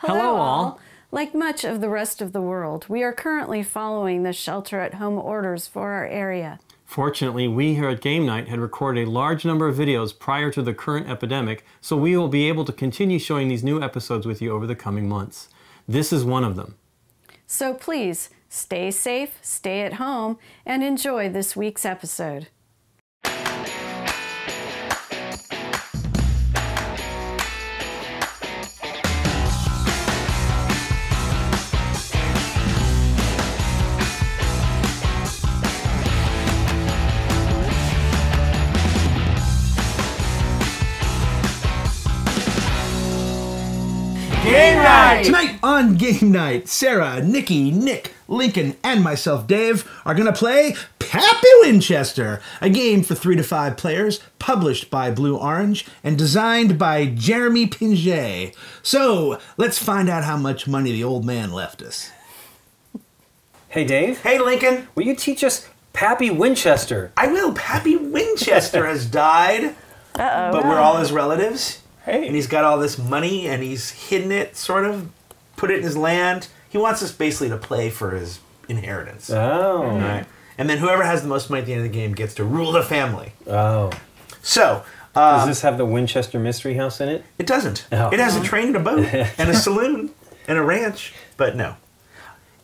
Hello, all. Like much of the rest of the world, we are currently following the shelter at home orders for our area. Fortunately, we here at Game Night had recorded a large number of videos prior to the current epidemic, so we will be able to continue showing these new episodes with you over the coming months. This is one of them. So please stay safe, stay at home, and enjoy this week's episode. Tonight on Game Night, Sarah, Nikki, Nick, Lincoln, and myself, Dave, are gonna play Pappy Winchester, a game for three to five players, published by Blue Orange and designed by Jeremy Pinget. So, let's find out how much money the old man left us. Hey, Dave, Hey, Lincoln! will you teach us Pappy Winchester? I will. Pappy Winchester has died, Uh but we're all his relatives. Hey. And he's got all this money and he's hidden it, sort of, put it in his land. He wants us basically to play for his inheritance. Oh. Right. And then whoever has the most money at the end of the game gets to rule the family. Oh. So, Does uh, this have the Winchester Mystery House in it? it doesn't. Oh. It has a train and a boat and a saloon and a ranch, but no.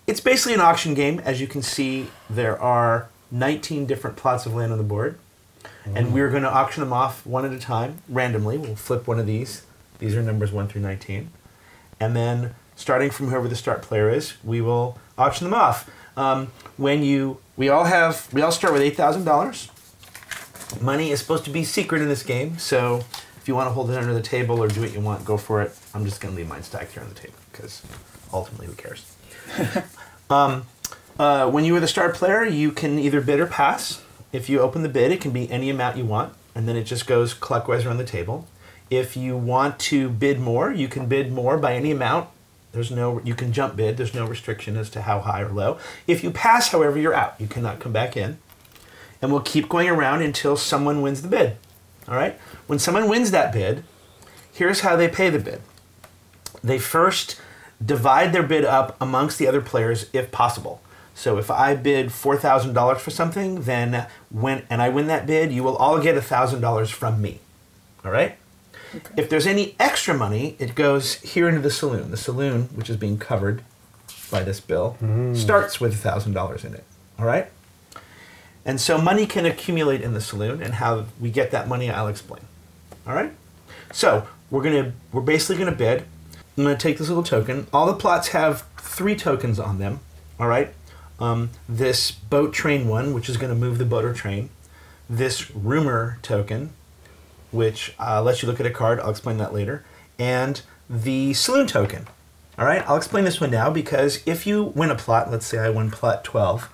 It's basically an auction game. As you can see, there are 19 different plots of land on the board. And we're going to auction them off one at a time, randomly. We'll flip one of these. These are numbers 1 through 19. And then, starting from whoever the start player is, we will auction them off. Um, when you, we all have, we all start with $8,000. Money is supposed to be secret in this game, so if you want to hold it under the table or do what you want, go for it. I'm just going to leave mine stacked here on the table because ultimately, who cares? um, uh, when you are the start player, you can either bid or pass. If you open the bid, it can be any amount you want, and then it just goes clockwise around the table. If you want to bid more, you can bid more by any amount. There's no you can jump bid. There's no restriction as to how high or low. If you pass, however, you're out. You cannot come back in. And we'll keep going around until someone wins the bid. All right? When someone wins that bid, here's how they pay the bid. They first divide their bid up amongst the other players if possible. So if I bid $4,000 for something, then when and I win that bid, you will all get $1,000 from me. All right? If there's any extra money, it goes here into the saloon. The saloon, which is being covered by this bill, starts with $1,000 in it. All right? And so money can accumulate in the saloon, and how we get that money, I'll explain. All right? So we're gonna we're basically gonna bid. I'm gonna take this little token. All the plots have three tokens on them. All right. Um, this boat train one, which is gonna move the boat or train. This rumor token, which uh, lets you look at a card. I'll explain that later. And the saloon token. All right. I'll explain this one now because if you win a plot, let's say I win plot 12,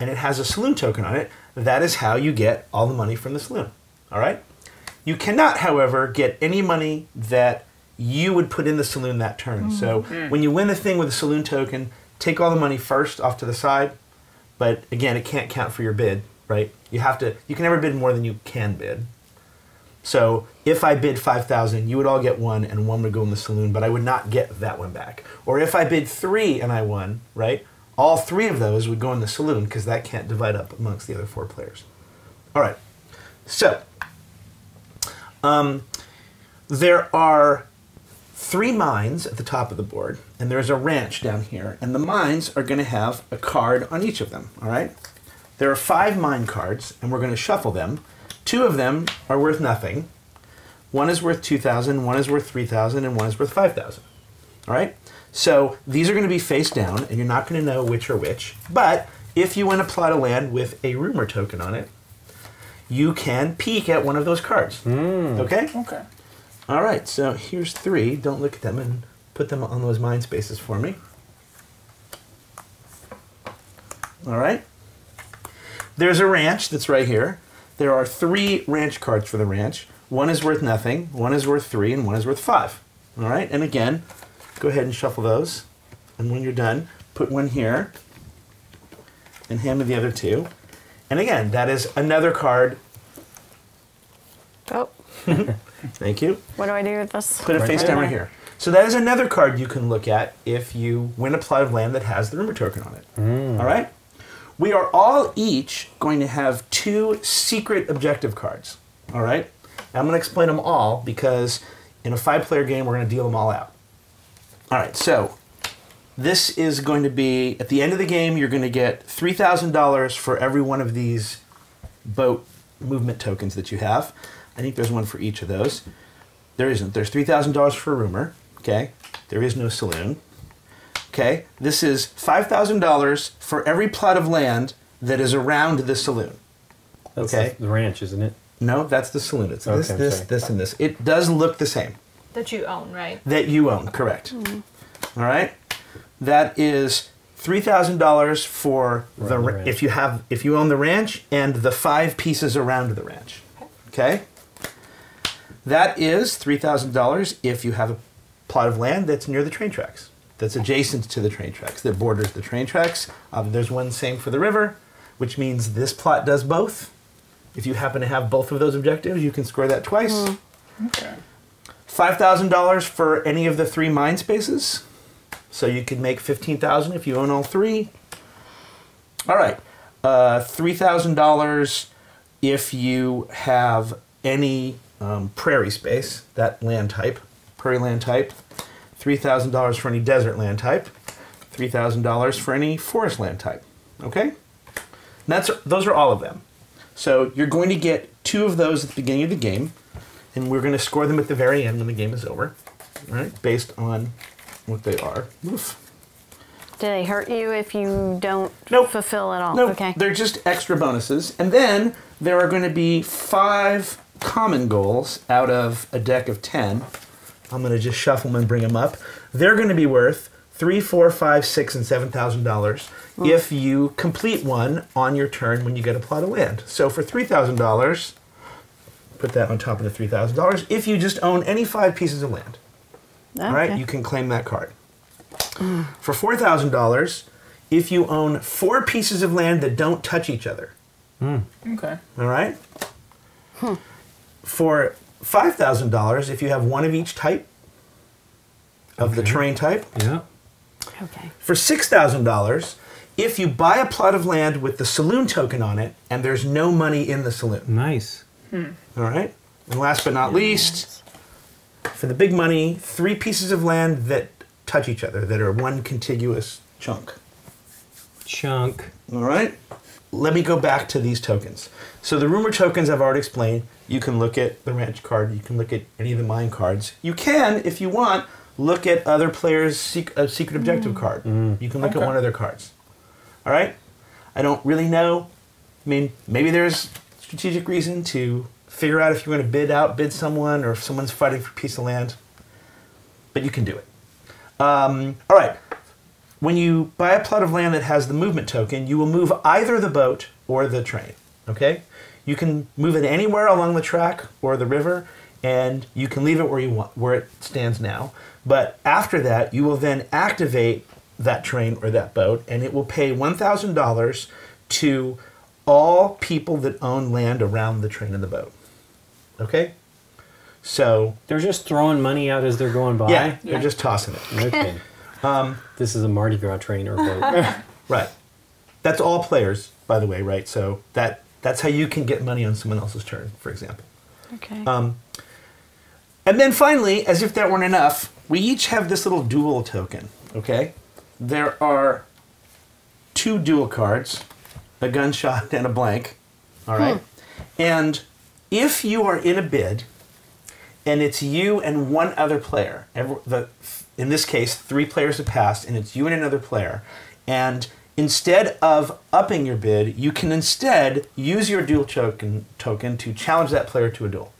and it has a saloon token on it, that is how you get all the money from the saloon. All right. You cannot, however, get any money that you would put in the saloon that turn. So when you win the thing with a saloon token, take all the money first off to the side. But again, it can't count for your bid, right? You have to. You can never bid more than you can bid. So if I bid five thousand, you would all get one, and one would go in the saloon, but I would not get that one back. Or if I bid three and I won, right? All three of those would go in the saloon because that can't divide up amongst the other four players. All right. So um, there are three mines at the top of the board, and there's a ranch down here, and the mines are going to have a card on each of them. All right. There are five mine cards, and we're going to shuffle them. Two of them are worth nothing. One is worth 2,000, one is worth 3,000, and one is worth 5,000. All right? So these are going to be face down, and you're not going to know which are which. But if you win a plot of land with a rumor token on it, you can peek at one of those cards. Hmm. Okay? Okay. All right, so here's three. Don't look at them and put them on those mind spaces for me. All right. There's a ranch that's right here. There are three ranch cards for the ranch. One is worth nothing, one is worth three, and one is worth five. All right, and again, go ahead and shuffle those. And when you're done, put one here and hand me the other two. And again, that is another card. Oh, Thank you. what do I do with this? Put it face down right here. So that is another card you can look at if you win a plot of land that has the rumor token on it. Mm. All right? We are all each going to have two secret objective cards. All right? And I'm going to explain them all because in a five player game, we're going to deal them all out. All right, so this is going to be at the end of the game, you're going to get $3,000 for every one of these boat movement tokens that you have. I think there's one for each of those. There isn't. There's $3,000 for a rumor. Okay. There is no saloon. Okay. This is $5,000 for every plot of land that is around the saloon. That's Okay. the, the ranch, isn't it? No, that's the saloon. It's this, Okay, this, sorry. this, and this. It does look the same. That you own, right? That you own, correct. Mm-hmm. All right. That is three thousand dollars for the, the ranch. if you have if you own the ranch and the five pieces around the ranch. Okay. That is three thousand dollars if you have a plot of land that's near the train tracks, that's adjacent to the train tracks, that borders the train tracks. Um, there's one same for the river, which means this plot does both. If you happen to have both of those objectives, you can score that twice. Okay. Five thousand dollars for any of the three mine spaces, so you can make fifteen thousand if you own all three. All right, uh, three thousand dollars if you have any um, prairie space, that land type, prairie land type. Three thousand dollars for any desert land type. Three thousand dollars for any forest land type. Okay, and that's those are all of them. So you're going to get two of those at the beginning of the game and we're going to score them at the very end when the game is over, right? Based on what they are. Oof. Do they hurt you if you don't Nope. fulfill at all? No, Okay. they're just extra bonuses, and then there are going to be five common goals out of a deck of ten. I'm going to just shuffle them and bring them up. They're going to be worth three, four, five, six, and seven thousand dollars if you complete one on your turn when you get a plot of land. So for three thousand dollars, put that on top of the three thousand dollars. If you just own any five pieces of land, all right, you can claim that card. For four thousand dollars, if you own four pieces of land that don't touch each other, hmm. Okay. all right. For five thousand dollars, if you have one of each type of the terrain type. Yeah. Okay. For six thousand dollars, if you buy a plot of land with the saloon token on it, and there's no money in the saloon. Nice. Hmm. All right. And last but not least, for the big money, three pieces of land that touch each other, that are one contiguous chunk. Chunk. All right. Let me go back to these tokens. So the rumor tokens I've already explained. You can look at the ranch card. You can look at any of the mine cards. You can, if you want, look at other players' sec- uh, secret objective card. You can look Okay. at one of their cards. All right. I don't really know. I mean, maybe there's strategic reason to figure out if you're going to bid out, bid someone, or if someone's fighting for a piece of land. But you can do it. Um, all right. When you buy a plot of land that has the movement token, you will move either the boat or the train. Okay? You can move it anywhere along the track or the river, and you can leave it where you want, where it stands now. But after that, you will then activate that train or that boat, and it will pay one thousand dollars to all people that own land around the train and the boat. Okay? So They're just throwing money out as they're going by. yeah, they're just tossing it. Okay. um, this is a Mardi Gras train or boat. Right. That's all players, by the way, right? So that that's how you can get money on someone else's turn, for example. Okay. Um, and then finally, as if that weren't enough, we each have this little duel token. Okay, there are two duel cards, a gunshot and a blank. All right, and if you are in a bid, and it's you and one other player, every, the, in this case, three players have passed, and it's you and another player, and instead of upping your bid, you can instead use your duel token token to challenge that player to a duel.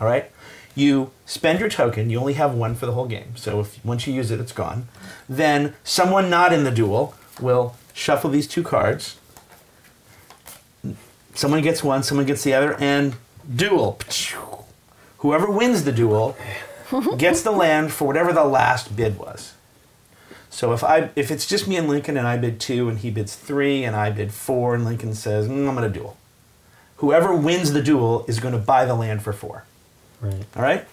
All right. You spend your token. You only have one for the whole game. So if once you use it, it's gone. Then someone not in the duel will shuffle these two cards. Someone gets one. Someone gets the other, and duel. Whoever wins the duel gets the land for whatever the last bid was. So if I if it's just me and Lincoln and I bid two and he bids three and I bid four and Lincoln says mm, I'm gonna duel. Whoever wins the duel is going to buy the land for four. right. All right?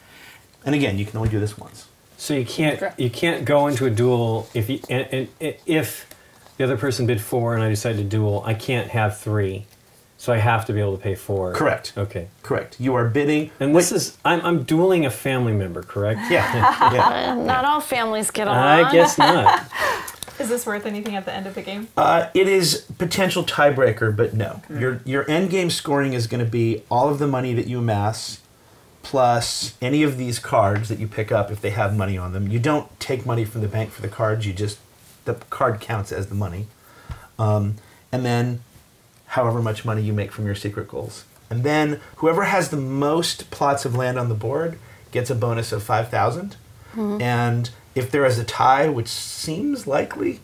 And again, you can only do this once. So you can't Okay. you can't go into a duel if you and, and, and if the other person bid four and I decide to duel, I can't have three, so I have to be able to pay four. Correct. Okay. Correct. You are bidding. And this is I'm I'm dueling a family member, correct? Yeah. yeah. Not all families get along. I guess not. Is this worth anything at the end of the game? Uh, it is potential tiebreaker, but no. Your your end game scoring is going to be all of the money that you amass, plus any of these cards that you pick up if they have money on them. You don't take money from the bank for the cards. You just the card counts as the money, um, and then however much money you make from your secret goals. And then whoever has the most plots of land on the board gets a bonus of 5,000. Hmm. And if there is a tie, which seems likely,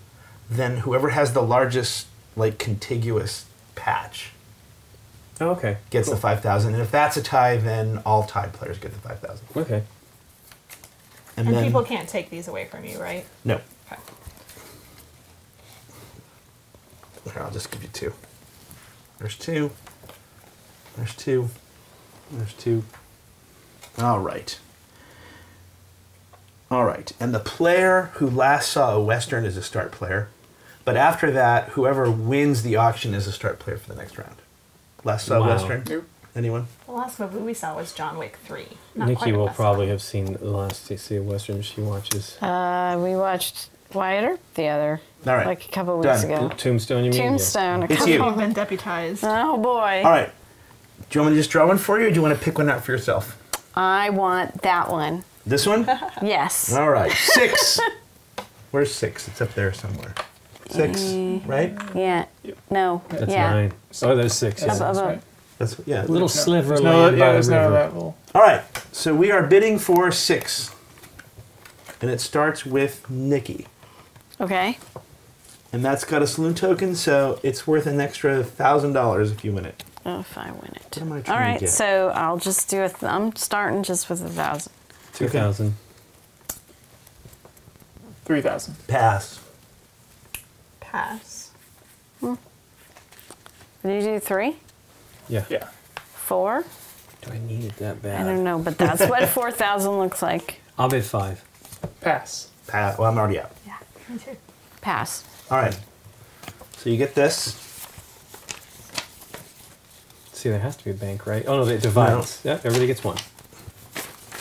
then whoever has the largest like contiguous patch Oh, okay. gets the 5,000. And if that's a tie, then all tied players get the 5,000. Okay. And, And then people can't take these away from you, right? no. Okay. Here, I'll just give you two. There's two. There's two. There's two. All right. All right. And the player who last saw a Western is a start player. But after that, whoever wins the auction is a start player for the next round. Last saw Wow. Western? Nope. Anyone? The last movie we saw was John Wick 3. Not Nikki a will Western. probably have seen the last see a western she watches. Uh, we watched Wyatt Earp the other, All right. like a couple weeks Done. ago. Tombstone, you mean? Yeah. Tombstone. A It's couple. you. I've been deputized. Oh boy. All right. Do you want me to just draw one for you or do you want to pick one out for yourself? I want that one. This one? Yes. All right. Six. Where's six? It's up there somewhere. Six, eh, right? Yeah. No. That's yeah. nine. Oh, there's six. Yeah. Up, that's up, up. right. That's yeah. A little sliver of no, land yeah, by there's the no river. level. All right. So we are bidding for six, and it starts with Nikki, Okay. and that's got a saloon token, so it's worth an extra thousand dollars if you win it. Oh, if I win it. am I All to get? So I'll just do a. Th- I'm starting just with a thousand. Two thousand. 3,000. Pass. Pass. Hmm. Did you do three, Yeah. Yeah. four? Do I need it that bad? I don't know, but that's what four thousand looks like. I'll bid five. Pass. Pass. Well, I'm already out. Yeah, me too. Pass. All right. So you get this. See, there has to be a bank, right? Oh no, it divides. Yeah, everybody gets one.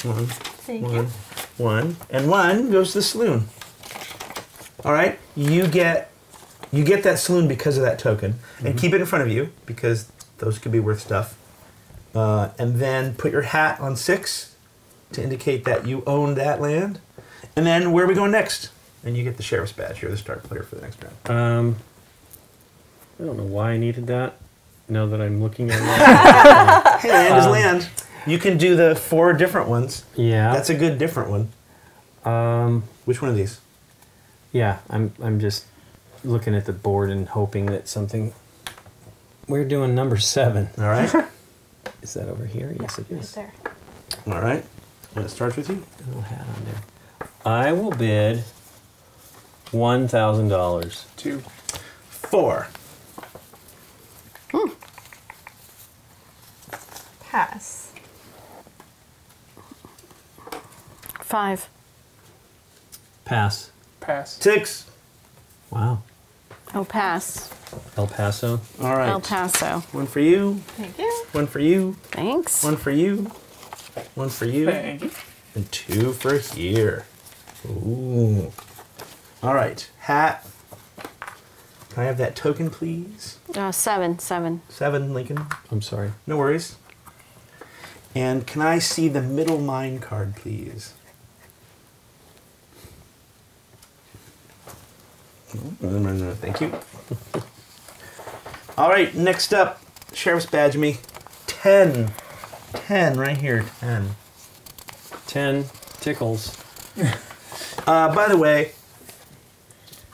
One, Thank one, you. one, and one goes to the saloon. All right. You get you get that saloon because of that token, and keep it in front of you because those could be worth stuff. Uh, and then put your hat on six to indicate that you own that land. And then where are we going next? And you get the sheriff's badge. You're the start player for the next round. Um, I don't know why I needed that. Now that I'm looking at it, Hey, land is land. You can do the four different ones. yeah. That's a good different one. um, Which one of these? yeah. I'm I'm just looking at the board and hoping that something. We're doing number seven. All right. Is that over here? Yes, it is. Right is. there. All right. And it starts with you. Little hat on there. I will bid one thousand dollars. Two. Four. Hmm. Pass. Five. Pass. Pass. Six. Wow. Oh, pass. El Paso. All right. El Paso. One for you. Thank you. One for you. Thanks. One for you. One for you. Thank you. And two for here. Ooh. All right. Hat. Can I have that token, please? Uh, seven. Seven. Seven, Lincoln. I'm sorry. No worries. And can I see the middle mine card, please? Thank you. All right, next up, Sheriff's Badge me. 10. 10, right here, 10. Ten tickles. Uh, by the way,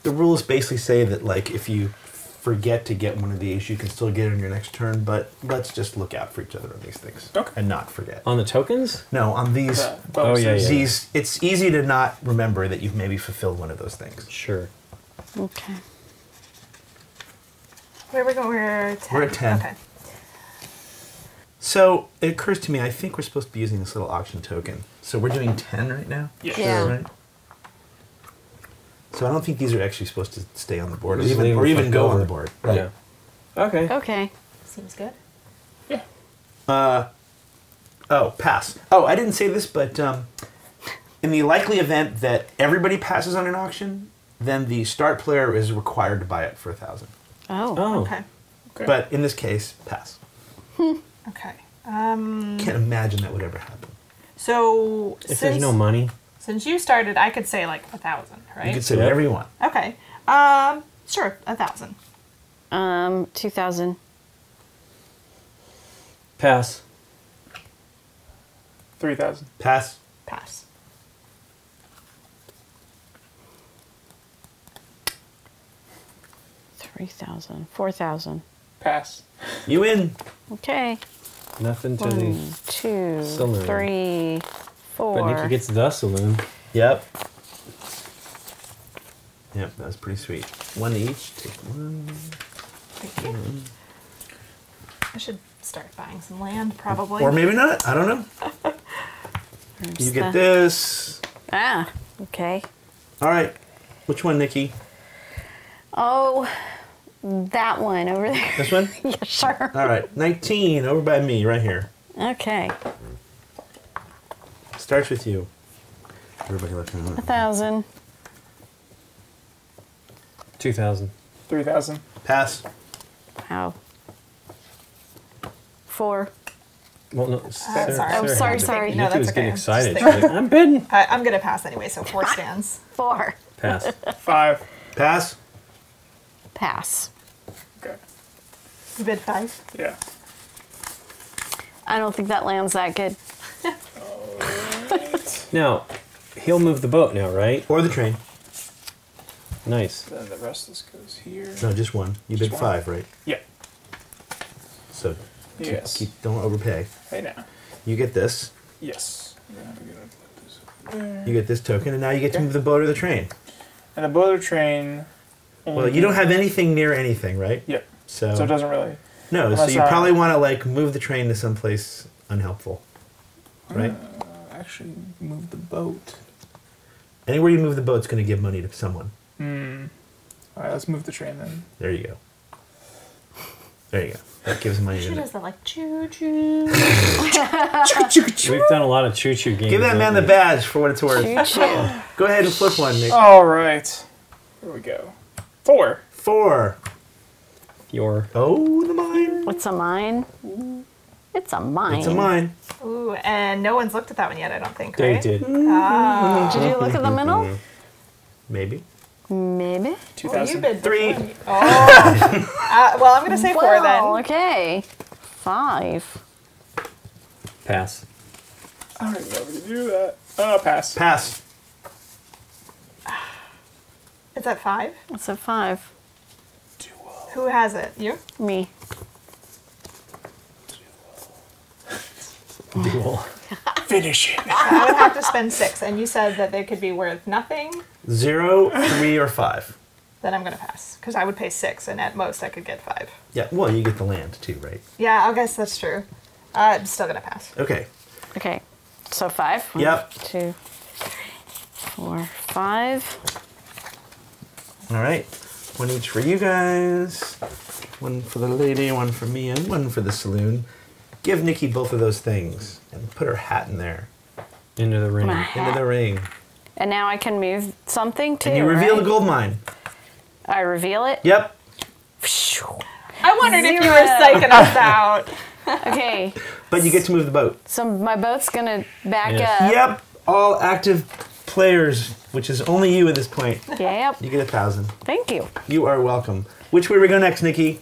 the rules basically say that, like, if you forget to get one of these, you can still get it on your next turn, but let's just look out for each other on these things. Okay. And not forget. On the tokens? No, on these. Uh, Oh, yeah, yeah. These, it's easy to not remember that you've maybe fulfilled one of those things. Sure. Okay. Where are we going? We're 10. We're at 10. Okay. So it occurs to me, I think we're supposed to be using this little auction token. So we're doing 10 right now? Yeah. Yeah. Right? So I don't think these are actually supposed to stay on the board or Just even, leave or them even flipped go over. on the board. Right. Yeah. Okay. Okay. Seems good. Yeah. Uh, oh, pass. Oh, I didn't say this, but um, in the likely event that everybody passes on an auction, then the start player is required to buy it for a thousand. Oh. Oh. Okay. Okay. But in this case, pass. Okay. Um, Can't imagine that would ever happen. so If since, there's no money, since you started, I could say like a thousand, right? You could say Yep. whatever you want. okay. Um, sure, a thousand. Um, 2000. pass. Three thousand. Pass. Pass. Three thousand. Four thousand. Pass. You win. Okay. Nothing to One, the. two, Saloon. three, four. But Nikki gets the saloon. Yep. Yep, that was pretty sweet. One each. Take one. Thank you. I should start buying some land, probably. Or maybe not. I don't know. You get the- this. Ah. Okay. All right. Which one, Nikki? Oh, that one over there. This one? yeah, sure. All right. 19 over by me, right here. Okay. Starts with you. Everybody left hand. A thousand. Two thousand. Three thousand. Pass. Wow. Four. Well, no. Uh, sorry. Sarah, Oh, sorry, sorry. Nikki No, that's was okay. getting I'm excited. Like, I'm bidding. I, I'm gonna pass anyway, so four stands. Four. Pass. Five. Pass. Pass. Okay. You bid five. Yeah. I don't think that land's that good. Oh. Now, he'll move the boat now, right? Or the train. Nice. Then the rest of this goes here. No, just one. You bid one. five, right? Yeah. So keep, Yes. keep, don't overpay. Hey now. You get this. Yes. Then I'm gonna put this there. You get this token, and now you get to Okay. move the boat or the train. And the boiler train. Well, you don't have anything near anything, right? Yep. So, So it doesn't really. no. So unless you I- probably want to like move the train to someplace unhelpful, uh, right? Actually move the boat. Anywhere you move the boat's going to give money to someone. Hmm. All right. Let's move the train then. There you go. There you go. That gives money She does that like choo choo. We've done a lot of choo choo games. Give that man the badge for what it's worth. Choo choo. Go ahead and flip one, Nick. All right. Here we go. Four. Four. Your. Oh, the mine. What's a mine? It's a mine. It's a mine. Ooh, and no one's looked at that one yet. I don't think. They right? did. Did you look at the middle? Maybe. Maybe. Two Well, you thousand. bid Three. before me. Oh. uh, well, I'm gonna say four then. okay. Five. Pass. I don't even know if we can do that. Uh, pass. Pass. It's at five. It's a five. Who has it? You? Me. Duel. Finish it. I would have to spend six, and you said that they could be worth nothing. Zero, three, or five. Then I'm gonna pass because I would pay six, and at most I could get five. Yeah. Well, you get the land too, right? Yeah, I guess that's true. Uh, I'm still gonna pass. Okay. Okay. So five. One, Yep. Two, three, four, five. All right. One each for you guys. One for the lady, one for me, and one for the saloon. Give Nikki both of those things and put her hat in there. Into the ring. My Into the ring. And now I can move something too. And you reveal right? the gold mine. I reveal it. Yep. I wondered if you were psyching us out. Okay. But you get to move the boat. So my boat's gonna back Yes. up. Yep. All active players, which is only you at this point. Yep. You get a thousand. Thank you. You are welcome. Which way we go next, Nikki?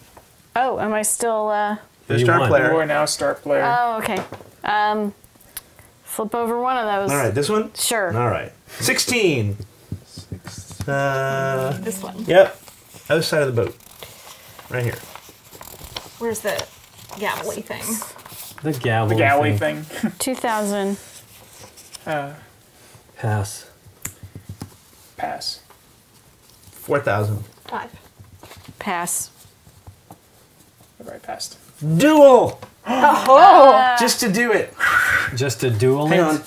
Oh, am I still? uh The You star won. You are now start player. Oh, okay. Um, flip over one of those. All right, this one? Sure. All right. 16. Uh, This one. yep. Other side of the boat. Right here. Where's the gavelly thing? The gavel. the galley thing. Two thousand. uh, Pass. pass. 4,000. Five. Pass. I've already passed. Duel. Oh, Just to do it. Just a duel. Hang it? on.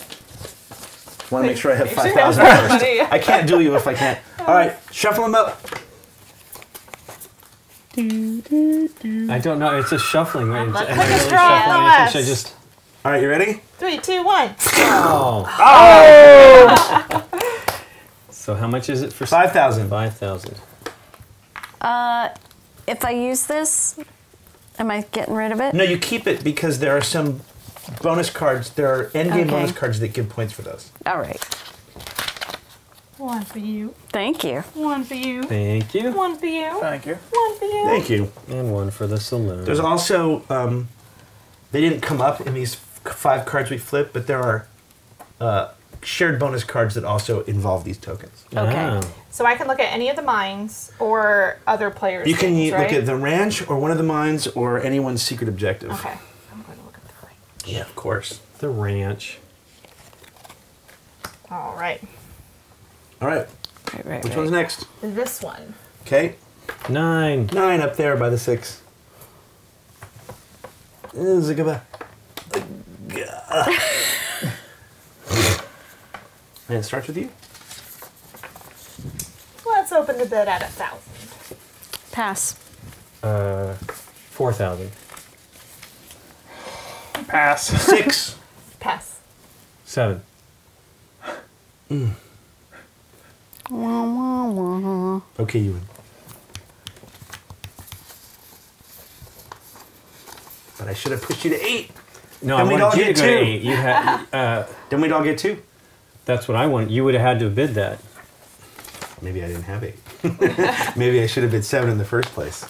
Want to make sure I have Make sure five you have thousand that first. money. I can't duel you if I can't. All right, shuffle them up. I don't know. It's a shuffling. Right? Am I take a really straw at shuffling? I last. think I just. All right, you ready? three, two, one. Oh. So how much is it for Five thousand. Five thousand. Uh, if I use this, am I getting rid of it? No, you keep it because there are some bonus cards. There are end game Okay. bonus cards that give points for those. All right. One for you. Thank you. One for you. Thank you. One for you. Thank you. One for you. Thank you. And one for the saloon. There's also um, they didn't come up in these f- five cards we flipped, but there are uh, shared bonus cards that also involve these tokens. Okay. Ah. So I can look at any of the mines or other players. You can things, look at the ranch or one of the mines or anyone's secret objective. Okay. I'm going to look at the right. Yeah, of course. The ranch. All right. All right. Right, right, Which right. one's next? This one. Okay. Nine. Nine up there by the six. Zigaba. And it starts with you. Let's open the bid at a thousand. Pass. Uh, four thousand. Pass. Six. Pass. Seven. Wah, wah, wah. okay, you win. But I should have pushed you to eight. No, Then I we'd all wanted you to get go to two. eight. You had. Uh, Then we'd all get two. That's what I want. You would have had to have bid that. Maybe I didn't have eight. Maybe I should have bid seven in the first place.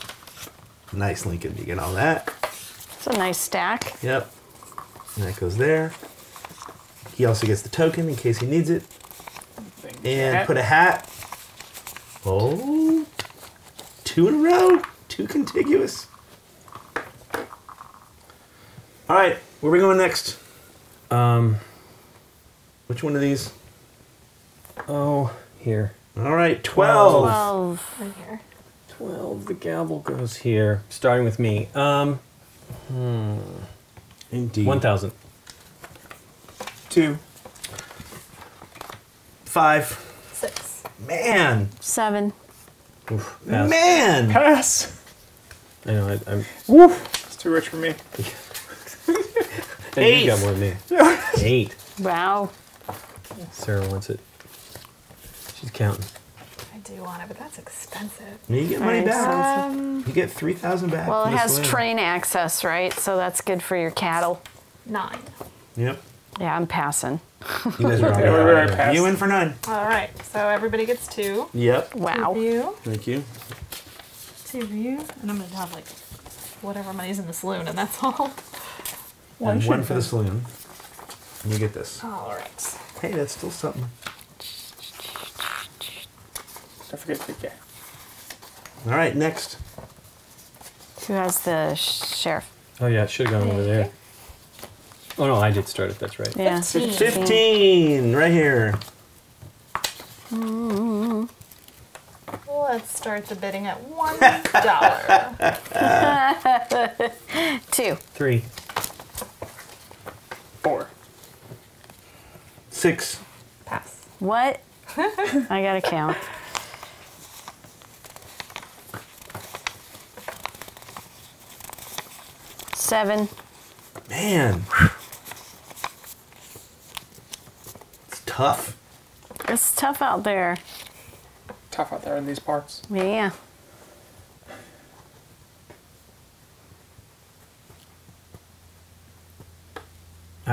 Nice, Lincoln. You get all that. It's a nice stack. Yep. And that goes there. He also gets the token in case he needs it. And put a hat. Oh, two in a row. Two contiguous. All right. Where are we going next? Um. Which one of these? Oh, here. All right. 12. Twelve. Right here. Twelve. The gavel goes here. Starting with me. Um. Indeed. One thousand. Two. Five. Six. Man. Seven. Oof. Pass. Man. Pass. I know. I, I'm. Woof. It's too rich for me. Hey, Eight. you got more than me. Eight. Wow. Sarah wants it. She's counting. I do want it, but that's expensive. You get money Very back. expensive. You get 3000 back. Well, it from has saloon. train access, right? So that's good for your cattle. Nine. Yep. Yeah, I'm passing. You guys are all Okay, we're very past. You in for nine. All right. So everybody gets two. Yep. Two Wow. for you. Thank you. Two for you. And I'm going to have like whatever money's in the saloon, and that's all. and one for the saloon. And you get this. All right. Hey, that's still something. Don't forget the K. All right, next. Who has the sheriff? Oh yeah, it should have gone over there. Oh no, I did start it. That's right. Yeah. 15, right here. Let's start the bidding at one dollar. Two. Three. Four. Six. Pass. What? I gotta count. Seven. Man. It's tough. It's tough out there. Tough out there in these parts. Yeah.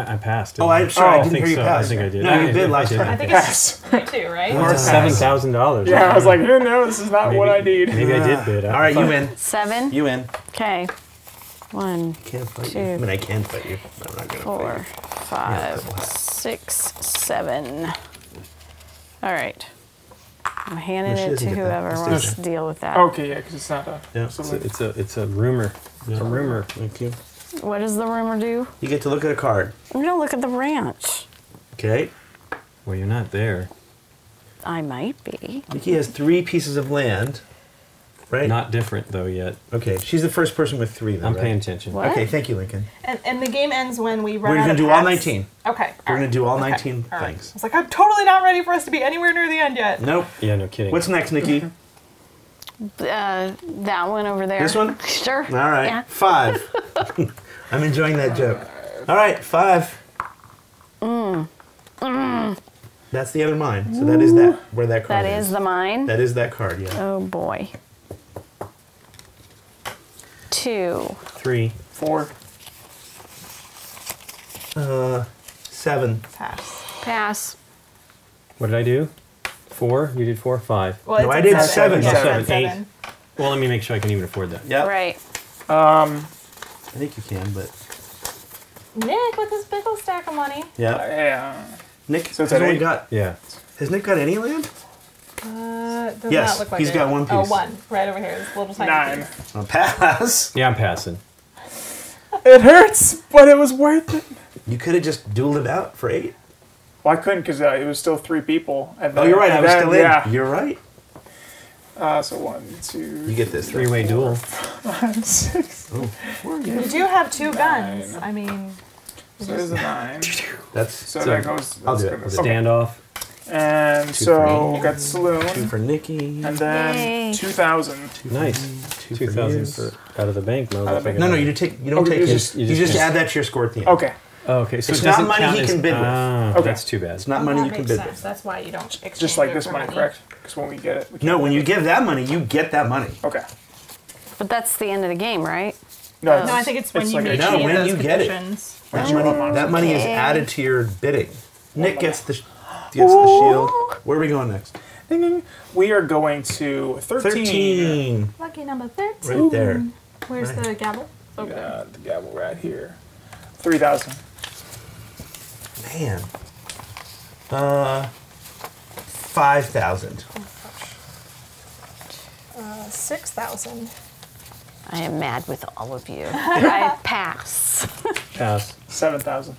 I, I passed. Oh, I'm sorry, I Oh, didn't think hear you so. pass. I think I did. No, you I- bid I last did. time. I think Pass. it's you two, right? Or- Seven thousand dollars. Yeah, I was like, who knows? This is not what I need. Maybe I did bid. I All right, you win. Seven. You win. Okay. One, I Can't fight Two. you. I mean, I can fight you. but I'm not gonna four, fight five, wow. six, seven. All right. I'm handing No, it to doesn't that. whoever Just wants to deal with that. Okay, yeah, because it's not a. Yeah. It's a, it's a it's a rumor. It's a rumor. Thank you. What does the rumor do? You get to look at a card. I'm gonna look at the ranch. Okay. Well, you're not there. I might be. Mickey has three pieces of land right? Not different though yet. okay. She's the first person with three. Though, I'm right? paying attention. What? Okay, thank you, Lincoln. And, and the game ends when we run We're out gonna of do all 19. Okay. We're gonna do all Okay, 19 all right. things. I was like, I'm totally not ready for us to be anywhere near the end yet. Nope. Yeah, no kidding. What's next, Nikki? Uh, that one over there. This one? Sure. All right, Yeah. five. I'm enjoying that joke. All right, five. That's the other mine. So that is that where that card is. That is the mine. That is that card. Yeah. oh boy. Two. Three. Four. Uh, seven. Pass. Pass. What did I do? Four. You did four. Five. Well, No, I did seven. Yeah, Oh, seven. seven, eight. Well, let me make sure I can even afford that. Yeah. Right. Um. I think you can, but Nick with his big old stack of money. yeah. Yeah. Nick So has at only got. Yeah. Has Nick got any land? Uh, does Yes, not look like he's it. got one Oh, piece. one right over here. This little tiny Nine. piece. Oh, pass. Yeah, I'm passing. It hurts, but it was worth it. You could have just dueled it out for eight. Well, I couldn't because uh, it was still three people. And Oh, you're right. I was then- still in. Yeah. You're right. Uh, so one, two, You get this. Three-way duel. five, six. You do have two guns. I mean, So there's a nine. That's So, So, that goes. I'll that's do it, I'll do it. okay. Standoff. And Two so for we got two saloon, for Nikki. and then Yay. two thousand. Nice. me, Two, Two for thousand out of the bank. Out of. No, no, you take. You don't Okay, take you it. just- you you just, just add that to your score at the end. Okay. Oh, okay, so It's it not money count he as- can bid with. Ah, Okay. that's too bad. It's not money that you can bid sense. with. That's why you don't exchange Just like this for money, correct? Because when we get it, we No, when you give that money, you get that money. Okay. But that's the end of the game, right? No, No, I think it's when It's you like a- make No, when those you get it. conditions. When That you money, want that money is added to your bidding. Nick gets the gets the shield. Where are we going next? Ding, ding. We are going to 13. Thirteen. Lucky number 13. Right there. Where's Right. the gavel? We got the gavel right here. 3,000. Man. Uh, five thousand. Uh, 6,000. I am mad with all of you. I pass. Pass. 7,000.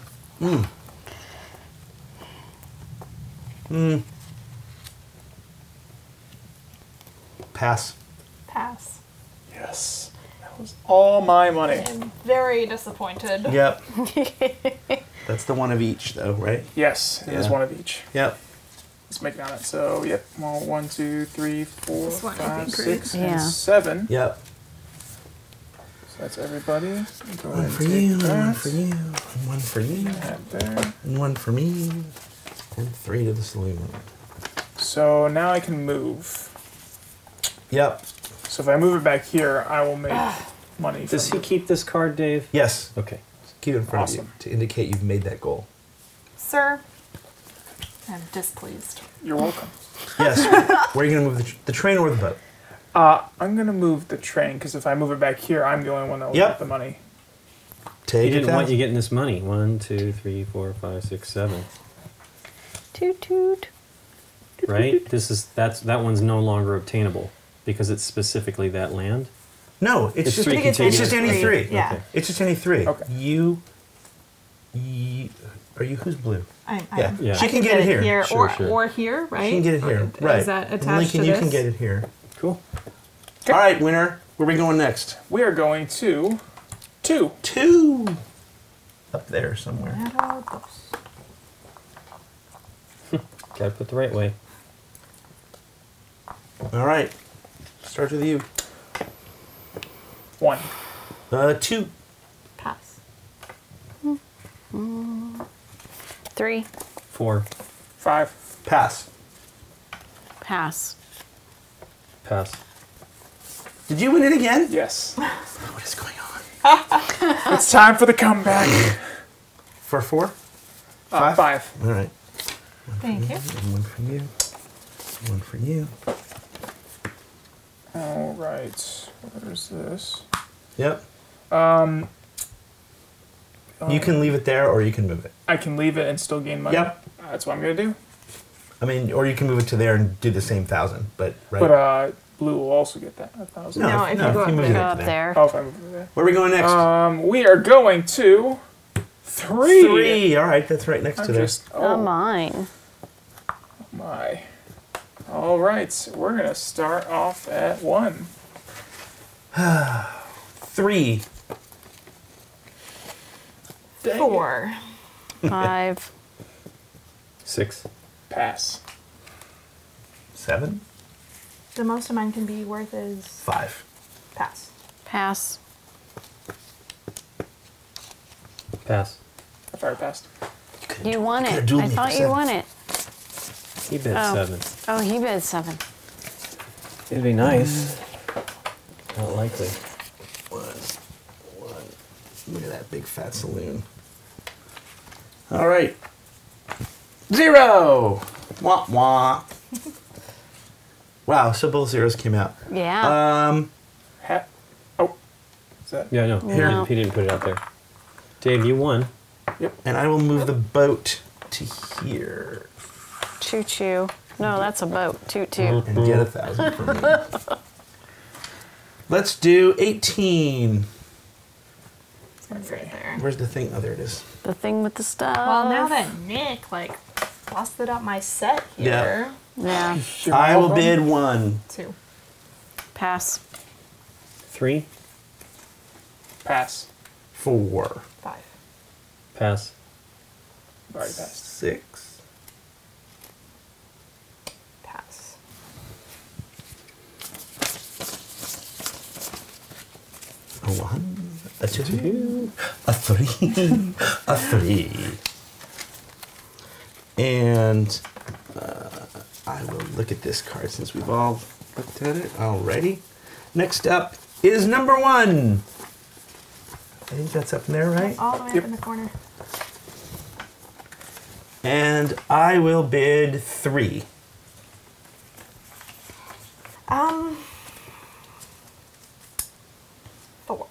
Pass. Pass. Yes. That was all my money. I'm very disappointed. Yep. That's the one of each, though, right? Yes, it is Yeah. one of each. Yep. Let's make it on it. So, yep. Well, one, two, three, four, This one, I five, think, six, right? and Yeah. seven. Yep. So that's everybody. Go ahead One and for you, that. one for you, and one for you, and one for me, and three to the saloon. So now I can move. Yep. So if I move it back here, I will make ah. money. Does he from keep this card, Dave? Yes. Okay. Keep it in front Awesome. of you to indicate you've made that goal. Sir, I'm displeased. You're welcome. Yes. Where are you going to move the, tr- the train or the boat? Uh, I'm gonna move the train because if I move it back here, I'm the only one that will Yep. get the money. Take He it didn't want you getting this money. One, two, three, four, five, six, seven. toot toot. Right? This is that's that one's no longer obtainable because it's specifically that land. No, it's, It's just three it's, contiguous. just any three. Yeah. Okay. It's just any three. Okay. You, you, are you who's blue? I'm, Yeah. Yeah. She I can get it here. Sure, or, sure. or here, right? She can get it here. Or right. Is that attached Lincoln, to you can get it here. Cool. All right, winner. Where are we going next? We are going to two. Two. Up there somewhere. Gotta put the right way. All right. Starts with you. One. Uh, two. Pass. Three. Four. Five. Pass. Pass. Pass. Did you win it again? Yes. What is going on? it's time for the comeback. For four? Uh, five. All right. Thank you. And one for you. One for you. All right. Where's this? Yep. Um. You can leave it there or you can move it. I can leave it and still gain money. Yep. That's what I'm gonna do. I mean, or you can move it to there and do the same thousand, but right. But uh, blue will also get that a thousand. No, if you go up move there. it Go up there. Oh, if I move it there. Where are we going next? Um, we are going to three. Three. All right, that's right next I'm to there. just Oh oh mine. my. All right, so we're gonna start off at one. Three. Four. Five. Six. Pass. Seven. The most of mine can be worth is Five. pass. Pass. Pass. I fire passed. You won it. dueled I me for thought you won it. He bid Oh. seven. Oh, he bid seven. It'd be nice. Not likely. One. One. Look at that big fat saloon. All right. Zero. Wah wah. wow. So both zeros came out. Yeah. Um. Ha- oh. Is that? Yeah, no. He, No. didn't, he didn't put it out there. Dave, you won. Yep. And I will move the boat to here choo choo. No, that's a boat. Toot toot. And get a thousand from me. Let's do 18. It's gonna right there. Where's the thing? Oh, there it is. The thing with the stuff. Well, now that Nick like busted up my set here, Yeah. You're I will bid one. two. Pass. Three. Pass. Four. Five. Pass. I've already passed. Six. Pass. A one. A two. A three. a three. And uh, I will look at this card since we've all looked at it. already. Next up is number one. I think that's up in there, right? All the way Yep. up in the corner. And I will bid three. Um. Four.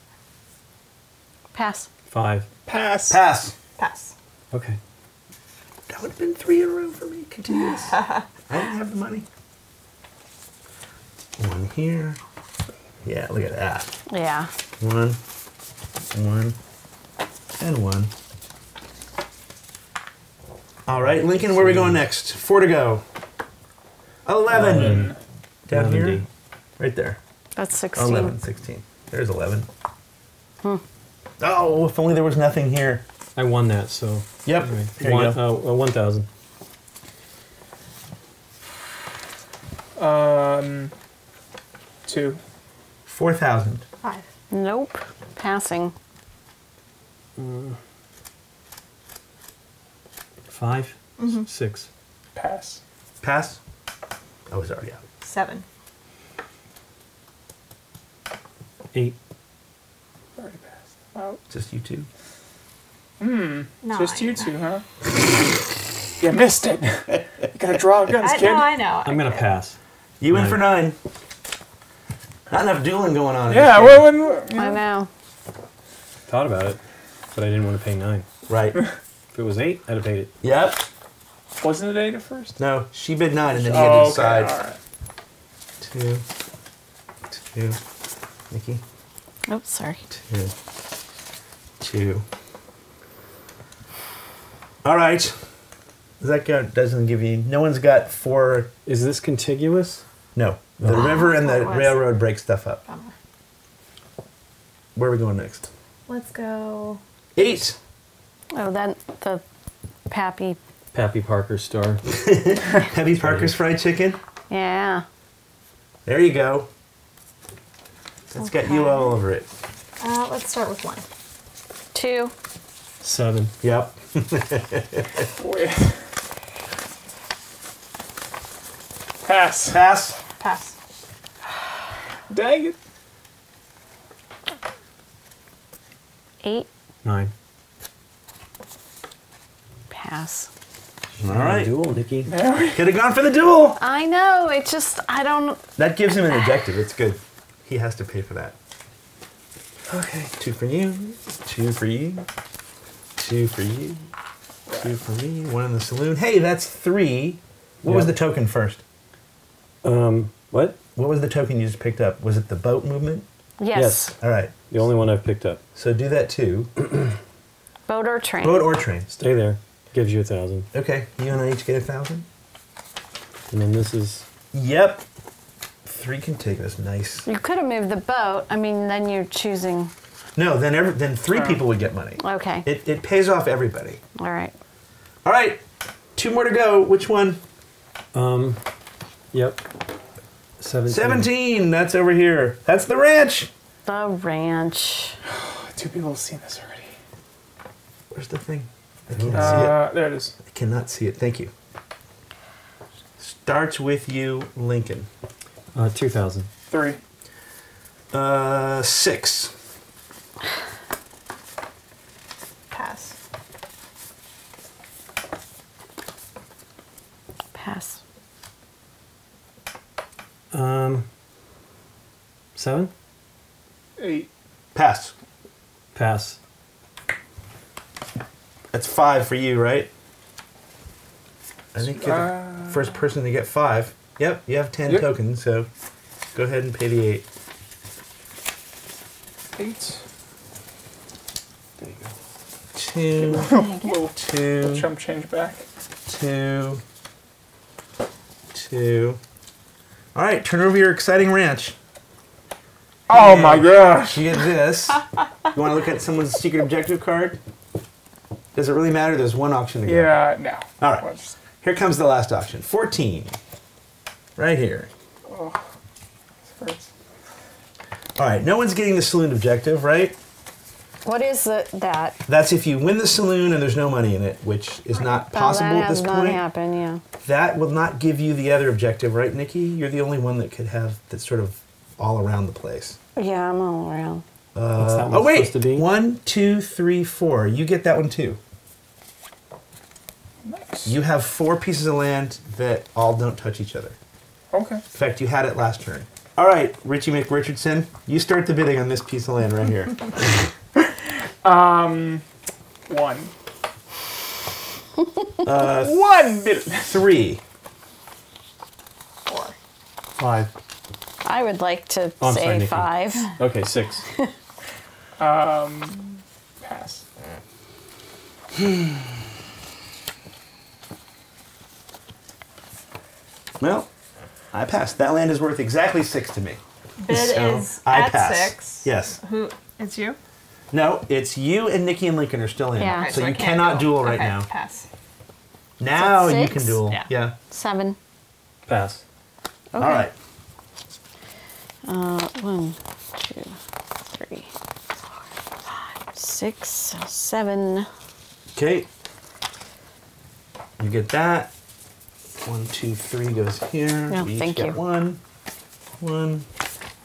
Pass. Five. Pass. Pass. Pass. Okay. That would have been three in a row for me. Continuous. I didn't have the money. One here. Yeah, look at that. Yeah. One, one, and one. All right, Lincoln, where are we going next? Four to go. Eleven. Down 11 here? D. Right there. That's 16. 11, 16. There's 11. Hmm. Oh, if only there was nothing here. I won that, so. Yep. Anyway, Here you one, go. uh, uh, 1,000. Um. Two. 4,000. Five. Nope. Passing. Five. Six. Pass. Pass? I was already out. Seven. Eight. Already passed. Wow. Just you two. Hmm. Nine. Just you two, huh? you missed it. you gotta draw guns, I kid. know. I know. I'm going to pass. You in for nine. Not enough dueling going on. yeah, this well, game. when, you I know. know. Thought about it, but I didn't want to pay nine. Right. If it was eight, I'd have paid it. yep. wasn't it eight at first? No, she bid nine, and then he had Oh, to okay, decide. all right. Two. Two. Nikki. Oops, sorry. Two. Two. All right. Does that go, doesn't give you. No one's got four. Is this contiguous? No. The river and the railroad break stuff up. Bummer. Where are we going next? Let's go. Eight. Oh, that the Pappy. Pappy Parker store. Heavy Parker's fried chicken. Yeah. There you go. That's got you all over it. Uh, let's start with one. Two. Seven. Yep. Pass. Pass. Pass. Dang it. Eight. Nine. Pass. All right. Duel, Nikki. There we Could have gone for the duel. I know. It just, I don't. That gives him an ah. objective. It's good. He has to pay for that. Okay. Two for you. Two for you. Two for you. Two for me. One in the saloon. Hey, that's three. What was the token first? Um, what? What was the token you just picked up? Was it the boat movement? Yes. Yes. All right. The only one I've picked up. So do that too. Boat or train? Boat or train. Stay there. Gives you a thousand. Okay. You and I each get a thousand. And then this is Yep. Three can take this. Nice. You could have moved the boat. I mean, then you're choosing. No, then every, then three Oh. people would get money. Okay. It, it pays off everybody. All right. All right, two more to go. Which one? Um, yep. 17. 17. That's over here. That's the ranch. The ranch. Two people have seen this already. Where's the thing? I can't see it. Uh, there it is. I cannot see it. Thank you. Starts with you, Lincoln. Uh, 2000. Three. Uh, six. Pass. Pass. Um, 7? Eight. Pass. Pass. That's five for you, right? I think you're the Uh, first person to get five. Yep, you have ten Yep. tokens, so go ahead and pay the eight. Eight. There you go. Two, Little two, chump change back. two, two. All right, turn over your exciting ranch. Oh my gosh. You get this. you want to look at someone's secret objective card? Does it really matter? There's one auction to go. Yeah, no. All right. Here comes the last auction. 14. Right here. Oh, first. All right, no one's getting the saloon objective, right? What is the, that? That's if you win the saloon and there's no money in it, which is not possible oh, that at this has not point. happened. Yeah. That will not give you the other objective, right, Nikki? You're the only one that could have that's sort of all around the place. Yeah, I'm all around. What's that uh, one oh wait, to be? one, two, three, four. You get that one too. Nice. You have four pieces of land that all don't touch each other. Okay. In fact, you had it last turn. All right, Richie McRichardson, you start the bidding on this piece of land right here. Um, one. Uh, One bit. three. Four. 5. I would like to Oh, say sorry, five. Okay, 6. Um, pass. Well, I pass. That land is worth exactly six to me. Bid So, is I at pass. six. Yes. Who? It's you. No, it's you and Nikki and Lincoln are still in. Yeah. Okay, so I you can't cannot duel right Okay, now. Pass. Now you six? can duel. Yeah. Yeah. Seven. Pass. Okay. All right. Uh, one, two, three, four, five, six, seven. Okay. You get that. One, two, three goes here. No, we each thank get you. One, one,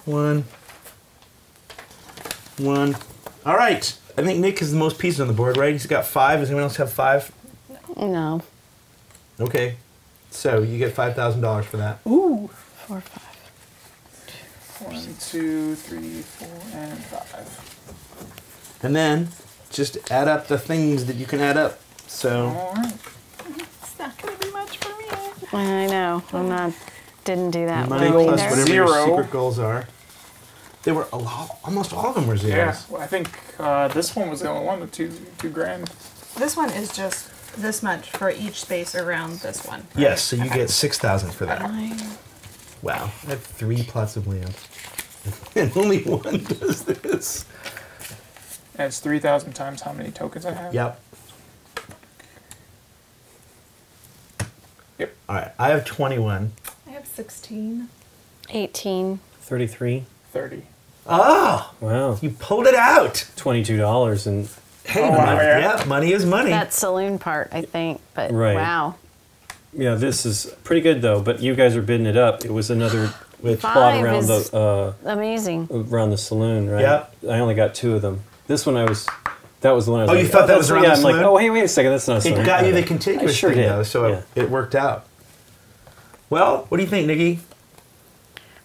one, one. All right. I think Nick has the most pieces on the board, right? He's got five. Does anyone else have five? No. Okay. So you get five thousand dollars for that. Ooh. Four, five. One, two, three, four, and five. And then just add up the things that you can add up. So All right. It's not gonna be much for me. I know. I'm not. Didn't do that money well plus either. whatever your Zero. secret goals are. They were a lot, almost all of them were zeros. Yeah. Well, I think uh, this one was the only one with two two grand. This one is just this much for each space around this one. right? Yes, so you Okay. get six thousand for that. Nine. Wow, I have three plots of land, and only one does this. That's three thousand times how many tokens I have. Yep. Yep. All right, I have twenty-one. I have sixteen. 18. 33. Thirty. Oh, Wow. you pulled it out. $22 and Hey, Oh, money, wow, yeah. yeah, money is money. That saloon part, I think. But Right. wow. yeah, this is pretty good though, but you guys are bidding it up. It was another With plot Five around is- the uh, Amazing. around the saloon, right? Yep. I only got two of them. This one I was that was the one I was Oh, like, you thought that was around yeah, the I'm like, oh, hey, wait a second, that's not a saloon. it got you the I contiguous sure thing did. though, so yeah. it, it worked out. Well, what do you think, Nikki?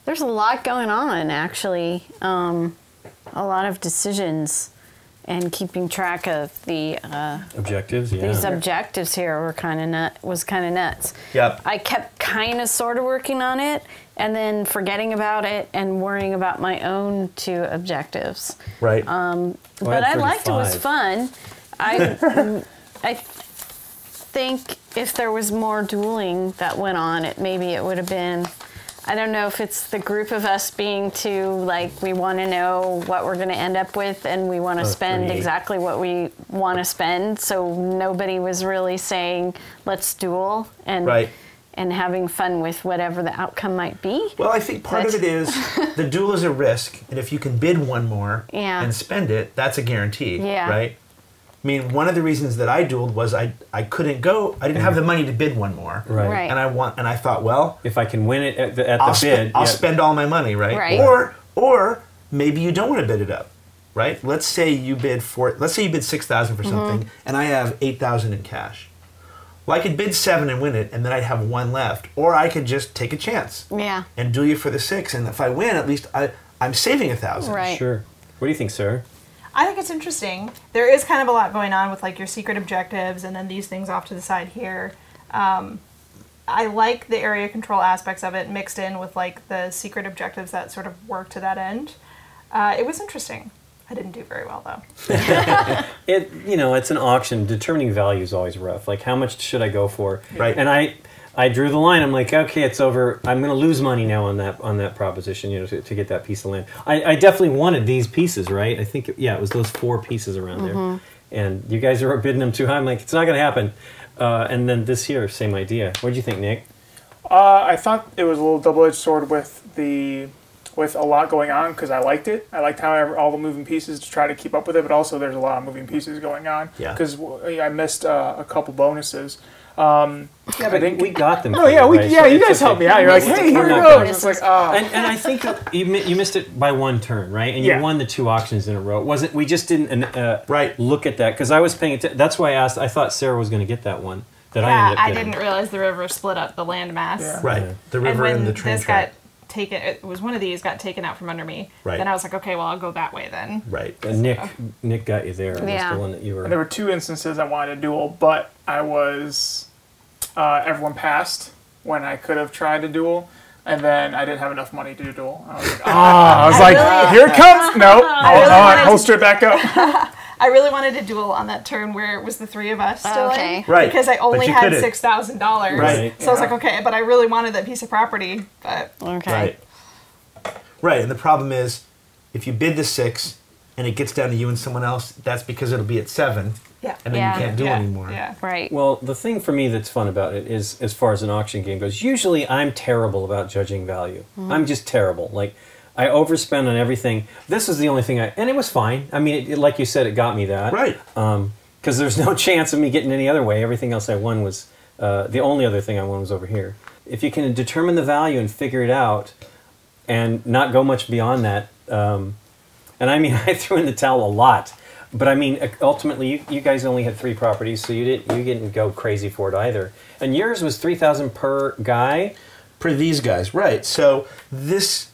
There's a lot going on, actually. Um, a lot of decisions and keeping track of the uh, Objectives, yeah. these objectives here were kind of nut was kind of nuts. Yep. I kept kind of sort of working on it and then forgetting about it and worrying about my own two objectives. Right. Um, Well, but I had liked it. It was fun. I I think if there was more dueling that went on, it maybe it would have been I don't know if it's the group of us being too like we want to know what we're going to end up with and we want oh, to spend create. exactly what we want to spend. So nobody was really saying let's duel and Right. and having fun with whatever the outcome might be. Well, I think part of it is the duel is a risk, and if you can bid one more Yeah. and spend it, that's a guarantee, Yeah. right? I mean, one of the reasons that I dueled was I I couldn't go. I didn't have the money to bid one more, Right. Right. And I want, and I thought, well, If I can win it at the, at I'll, the spe- bid, I'll yeah. spend all my money, right? Right. Or or maybe you don't want to bid it up, right? Let's say you bid for let's say you bid six thousand Mm-hmm. for something, and I have eight thousand in cash. Well, I could bid seven and win it, and then I'd have one left, or I could just take a chance Yeah. and duel you for the six, and if I win, at least I I'm saving a thousand. Right. Sure. What do you think, Sarah? I think it's interesting. There is kind of a lot going on with like your secret objectives and then these things off to the side here. Um, I like the area control aspects of it mixed in with like the secret objectives that sort of work to that end. Uh, it was interesting. I didn't do very well though. It you know it's an auction. Determining value is always rough. Like how much should I go for? Right. And I I drew the line. I'm like, okay, it's over. I'm going to lose money now on that on that proposition. You know, to, to get that piece of land. I, I definitely wanted these pieces, right? I think yeah, it was those four pieces around there. And you guys are bidding them too high. I'm like, it's not going to happen. Uh, and then this here, same idea. What do you think, Nick? Uh, I thought it was a little double-edged sword with the with a lot going on because I liked it. I liked how ev- all the moving pieces to try to keep up with it, but also there's a lot of moving pieces going on. Yeah. Because I missed uh, a couple bonuses. Um, Yeah, but think- we got them. oh yeah, you, we right? yeah, So you guys okay. helped me out. You're like, missed hey, it. here I'm it not goes. It's like, oh, and, and I think that you, you missed it by one turn, right? And you Yeah. won the two auctions in a row. Was it? We just didn't uh, Right. look at that because I was paying attention. That's why I asked. I thought Sarah was going to get that one that I Yeah, ended up I didn't realize the river split up the landmass. Yeah. Right. Yeah. The And river when and, the train this track. Got taken, it was one of these got taken out from under me. Right. Then I was like, okay, well, I'll go that way then. Right. And Nick, Nick got you there. Was Yeah. the one that you were. There were two instances I wanted to duel, but I was uh, everyone passed when I could have tried to duel, and then I didn't have enough money to duel. I was like, ah, I was like, really- here it comes. No, I'll, really I'll wanted to- holster it back up. I really wanted a duel on that turn where it was the three of us still Okay. in. Right. Because I only had couldn't. six thousand dollars. Right. So I was like, okay, but I really wanted that piece of property. But Okay. Right. Right. And the problem is, if you bid the six and it gets down to you and someone else, that's because it'll be at seven, yeah. and then Yeah. you can't do yeah. anymore. Yeah. Right. Well, the thing for me that's fun about it is, as far as an auction game goes, usually I'm terrible about judging value. Mm-hmm. I'm just terrible. Like, I overspend on everything. This is the only thing I, and it was fine. I mean, it, it- like you said, it got me that. Right. Because there's no chance of me getting any other way. Everything else I won was, uh, the only other thing I won was over here. If you can determine the value and figure it out, and not go much beyond that, um, and I mean, I threw in the towel a lot. But I mean, ultimately, you, you guys only had three properties, so you didn't you didn't go crazy for it either. And yours was three thousand per guy. For these guys, right? So this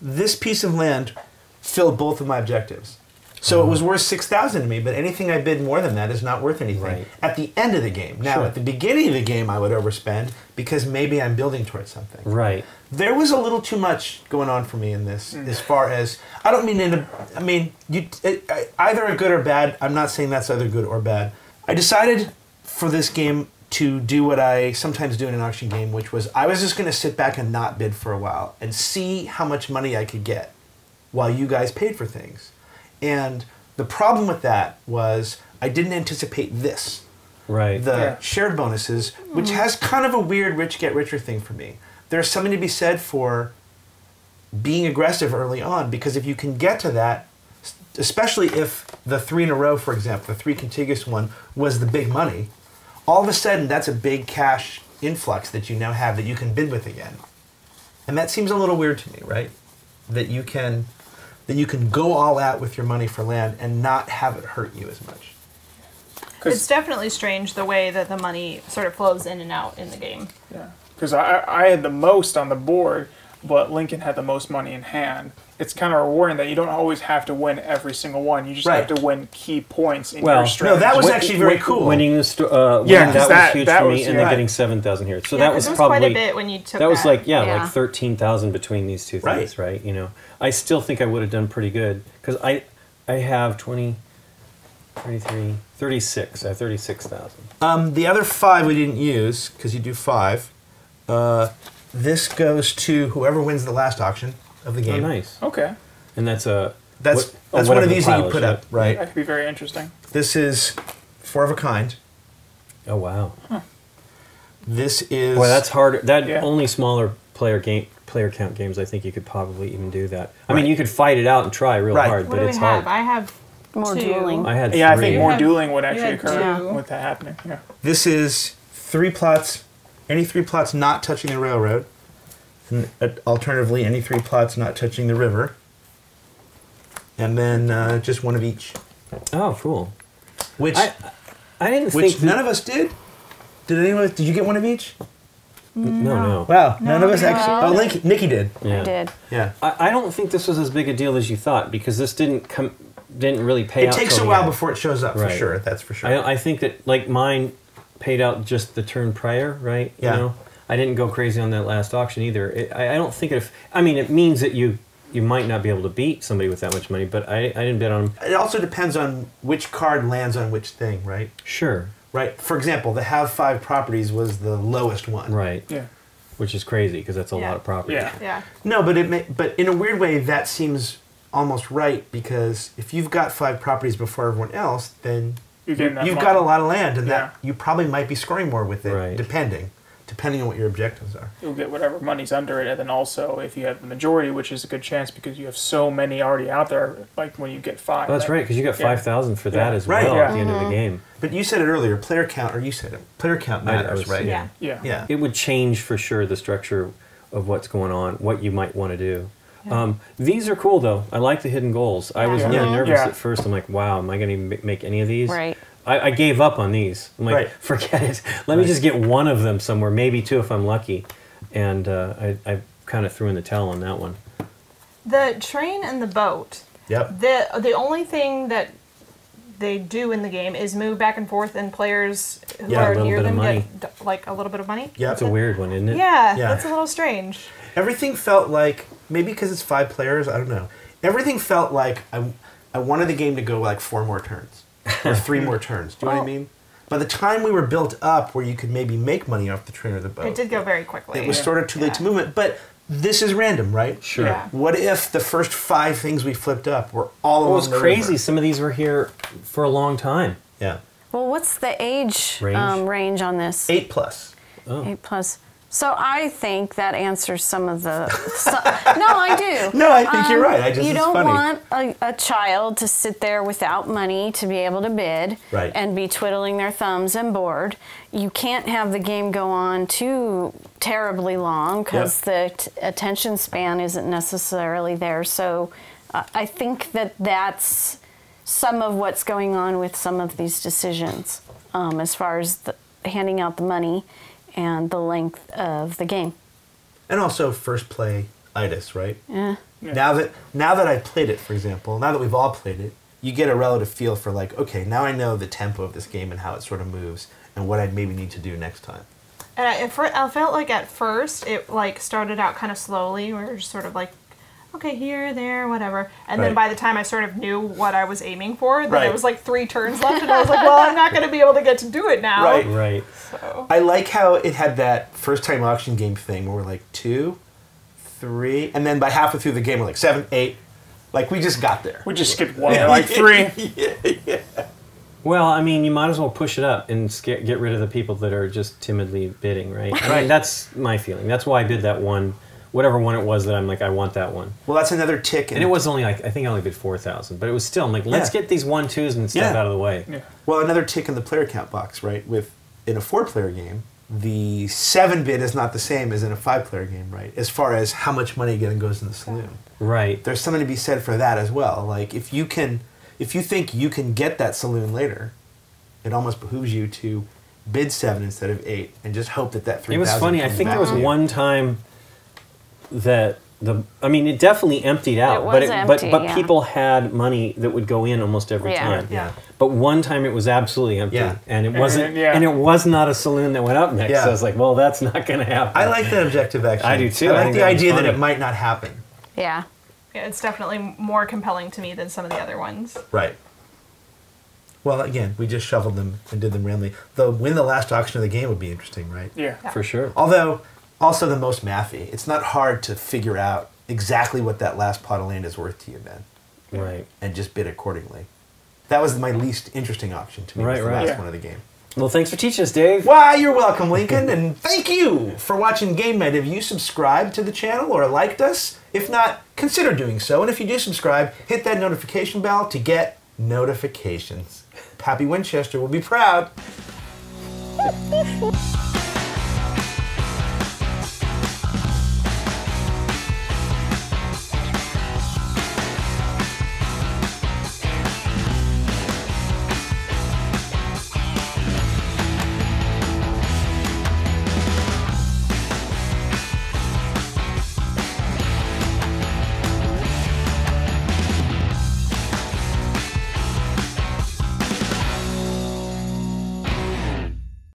this piece of land filled both of my objectives. So it uh-huh. was worth six thousand to me, but anything I bid more than that is not worth anything Right. at the end of the game. Now, Sure. at the beginning of the game, I would overspend because maybe I'm building towards something. Right. there was a little too much going on for me in this mm. as far as i don't mean in a i mean you it, I- either a good or bad i'm not saying that's either good or bad i decided for this game to do what i sometimes do in an auction game which was i was just going to sit back and not bid for a while and see how much money i could get while you guys paid for things and the problem with that was i didn't anticipate this Right. the Yeah. shared bonuses, which mm-hmm. has kind of a weird rich get richer thing for me. There's something to be said for being aggressive early on because if you can get to that, especially if the three in a row, for example, the three contiguous one was the big money, all of a sudden that's a big cash influx that you now have that you can bid with again. And that seems a little weird to me, right? That you can that you can go all out with your money for land and not have it hurt you as much. It's definitely strange the way that the money sort of flows in and out in the game. Yeah, because I, I had the most on the board, but Lincoln had the most money in hand. It's kind of rewarding that you don't always have to win every single one. You just Right. have to win key points in Well, your no, that was Win- actually very win- cool. Winning the sto- uh, Yeah, that, that- was huge that for me, was- and then getting seven thousand here. So Yeah, that 'cause was was probably quite a bit when you took that was like yeah, Yeah. like thirteen thousand between these two Right. things, right. You know, I still think I would have done pretty good because I I have 20, 33, 36. I have thirty six thousand. Um, the other five we didn't use because you do five. Uh, this goes to whoever wins the last auction of the oh, game. Oh, nice. Okay. And that's a That's what- oh, that's one whatever of the these that you put yeah. up, right? That could be very interesting. This is four of a kind. Oh wow. This is Boy, that's harder. That Yeah. only smaller player game player count games. I think you could probably even do that. I mean, you could fight it out and try real Right. hard, What but do it's we have? hard. I have More two. dueling. I had Yeah, I three. think more have- dueling would actually occur two. with that happening. Yeah. This is three plots, any three plots not touching the railroad. And uh, alternatively, any three plots not touching the river. And then uh, just one of each. Oh, cool. Which I I didn't which think none of us did. Did anyone? Did you get one of each? no no. Wow, none of us No. actually. Oh, Link, Nikki did. Yeah. I did. Yeah. I, I don't think this was as big a deal as you thought because this didn't come didn't really pay It out. takes a while end. before it shows up, for sure. That's for sure. I, I think that like mine paid out just the turn prior, right? Yeah. You know, I didn't go crazy on that last auction either. It, I, I don't think if I mean it means that you you might not be able to beat somebody with that much money, but I, I didn't bet on them. it also depends on which card lands on which thing, right? Sure, Right. For example, the have five properties was the lowest one. right, Yeah. which is crazy because that's a Yeah. lot of property. Yeah. Yeah. No, but it may, but in a weird way that seems almost right because if you've got five properties before everyone else, then You get enough you've money. got a lot of land, and Yeah. that you probably might be scoring more with it, Right. depending, depending on what your objectives are. You'll get whatever money's under it, and then also if you have the majority, which is a good chance because you have so many already out there. Like when you get five. Oh, that's that- right because you got Yeah. five thousand for that Yeah. as Right, well yeah. at the end of the mm-hmm. game. But you said it earlier, player count, or you said it, player count I- I matters, was- right? Yeah. Yeah. Yeah. It would change for sure the structure of what's going on, what you might want to do. Um, these are cool though. I like the hidden goals. I was Yeah. really Yeah. nervous Yeah. at first. I'm like, wow, am I going to make any of these? Right. I, I gave up on these. I'm like, Right. forget it. Let me just get one of them somewhere, maybe two if I'm lucky. And uh, I, I kind of threw in the towel on that one. The train and the boat. Yep. The the only thing that they do in the game is move back and forth, and players who Yeah, are near them money. get like a little bit of money. Yeah, That's a weird one, isn't it? Yeah, Yeah. that's a little strange. Everything felt like maybe because it's five players. I don't know. Everything felt like I, I wanted the game to go like four more turns or three more turns. Do you know what I mean? By the time we were built up, where you could maybe make money off the train or the boat, It did go very quickly. it was sort of too late to move it, But this is random, right? Sure. Yeah. What if the first five things we flipped up were all It was crazy. river? Some of these were here for a long time. Yeah, Well, what's the age Range? Um, range on this? eight plus. Oh. Eight plus. So I think that answers some of the. So, no, I do. No, I think you're Um, right. I just you don't funny. want a, a child to sit there without money to be able to bid Right. and be twiddling their thumbs and bored. You can't have the game go on too terribly long because the t- attention span isn't necessarily there. So uh, I think that that's some of what's going on with some of these decisions um, as far as the, handing out the money and the length of the game. and also first play itis, right? Yeah. Yeah. Now that now that I've played it, for example, now that we've all played it, you get a relative feel for like, okay, now I know the tempo of this game and how it sort of moves, and what I'd maybe need to do next time. And I, I felt like at first it like started out kind of slowly. We were just sort of like, okay, here, there, whatever. And then by the time I sort of knew what I was aiming for, then Right. it was like three turns left, and I was like, well, I'm not going to be able to get to do it now. Right. Right. So, I like how it had that first time auction game thing where we're like two, three, and then by halfway through the game we're like seven, eight. Like we just got there. We just skipped one, like three. yeah. Well, I mean, you might as well push it up and get rid of the people that are just timidly bidding, right? I Right. mean, that's my feeling. That's why I bid that one, whatever one it was that I'm like, I want that one. Well, that's another tick. And it was only like I think I only bid four thousand, but it was still I'm like, let's Yeah. get these one twos and stuff Yeah. out of the way. Yeah. Well, another tick in the player count box, right? With in a four-player game, the seven bid is not the same as in a five-player game, right? As far as how much money again goes in the saloon. Right. There's something to be said for that as well. Like if you can, if you think you can get that saloon later, it almost behooves you to bid seven instead of eight and just hope that that three. It was funny. I think there was one time that the I mean, it definitely emptied out, It but was but empty, but yeah. people had money that would go in almost every Yeah. time. Yeah. But one time it was absolutely empty, Yeah. and it wasn't, yeah. and it was not a saloon that went up next. Yeah. So I was like, well, that's not going to happen. I like that objective actually. I do too. I I like think the that was idea that it might not happen. Yeah. yeah, it's definitely more compelling to me than some of the other ones. Right. Well, again, we just shoveled them and did them randomly. Though, win the last auction of the game would be interesting, right? Yeah. for sure. Although, Also, the most mathy. It's not hard to figure out exactly what that last plot of land is worth to you, then. Right. and just bid accordingly. That was my least interesting option to me. was Right, the right. last Yeah. one of the game. Well, thanks for teaching us, Dave. Why, you're welcome, Lincoln, and thank you for watching Game Night. Have you subscribed to the channel or liked us? If not, consider doing so. And if you do subscribe, hit that notification bell to get notifications. Pappy Winchester will be proud.